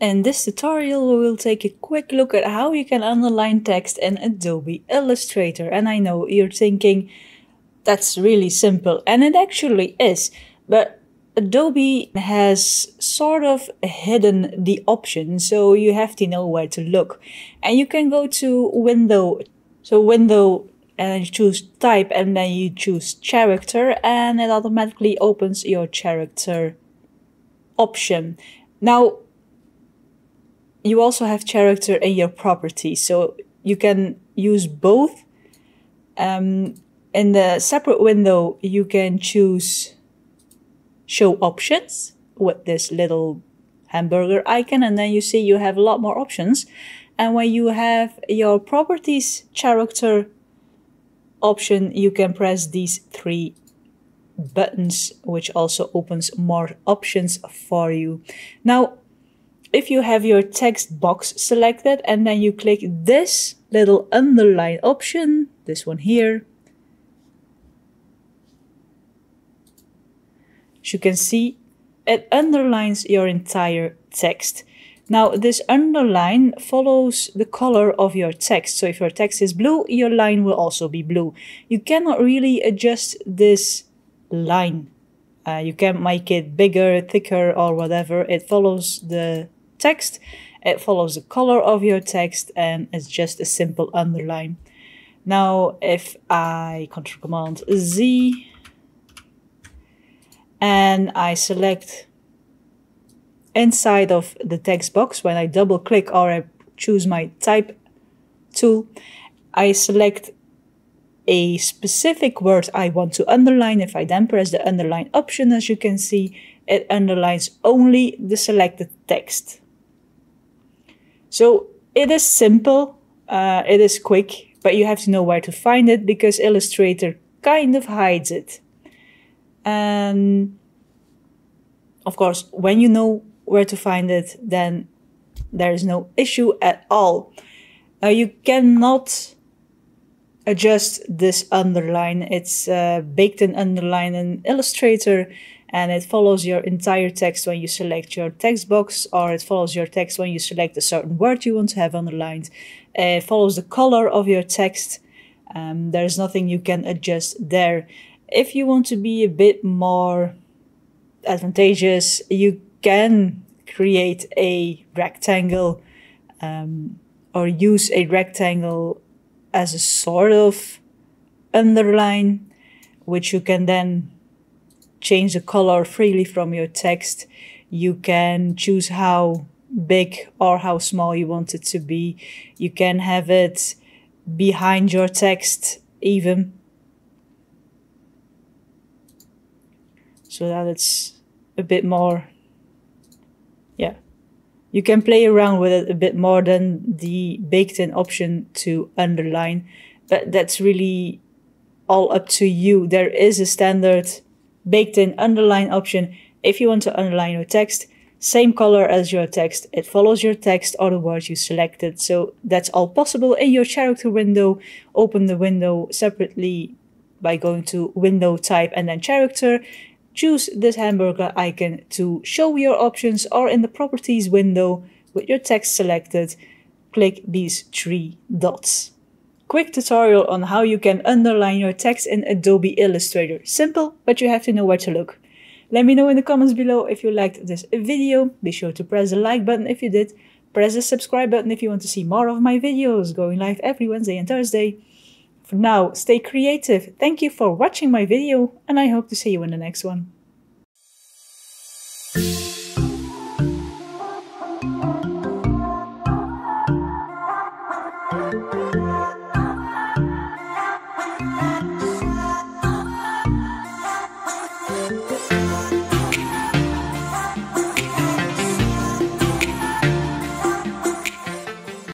In this tutorial we will take a quick look at how you can underline text in Adobe Illustrator. And I know you're thinking that's really simple and it actually is. But Adobe has sort of hidden the option so you have to know where to look. And you can go to window so window and choose type and then you choose character and it automatically opens your character option. Now you also have character in your properties, so you can use both. Um, in the separate window, you can choose show options with this little hamburger icon, and then you see you have a lot more options. And when you have your properties character option, you can press these three buttons, which also opens more options for you. Now, if you have your text box selected and then you click this little underline option, this one here, as you can see, it underlines your entire text. Now, this underline follows the color of your text. So if your text is blue, your line will also be blue. You cannot really adjust this line. Uh, you can make it bigger, thicker, or whatever. It follows the text. It follows the color of your text and it's just a simple underline. Now, if I Control Command Z and I select inside of the text box, when I double click or I choose my type tool, I select a specific word I want to underline. If I then press the underline option, as you can see, it underlines only the selected text. So it is simple, uh, it is quick, but you have to know where to find it because Illustrator kind of hides it. And of course, when you know where to find it, then there is no issue at all. Uh, you cannot adjust this underline. It's uh, baked in underline in Illustrator and it follows your entire text when you select your text box or it follows your text when you select a certain word you want to have underlined. It follows the color of your text. Um, there's nothing you can adjust there. If you want to be a bit more advantageous, you can create a rectangle um, or use a rectangle as a sort of underline, which you can then change the color freely from your text. You can choose how big or how small you want it to be. You can have it behind your text even. So that it's a bit more, yeah. You can play around with it a bit more than the baked in option to underline, but that's really all up to you. There is a standard baked in underline option. If you want to underline your text same color as your text. It follows your text or the words you selected so that's all possible in your character window. Open the window separately by going to window type and then character. Choose this hamburger icon to show your options or in the properties window with your text selected. Click these three dots quick tutorial on how you can underline your text in Adobe Illustrator. Simple, but you have to know where to look. Let me know in the comments below if you liked this video. Be sure to press the like button if you did. Press the subscribe button if you want to see more of my videos going live every Wednesday and Thursday. For now, stay creative. Thank you for watching my video and I hope to see you in the next one.